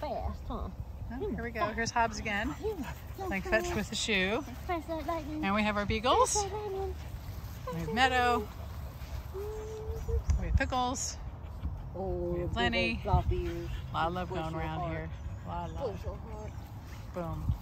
fast, huh? Oh, here we go. Here's Hobbs again. Like fetch with the shoe. And we have our beagles. We have Meadow. We have Pickles. We have Lenny. A lot of love going around here. A lot of love. Boom.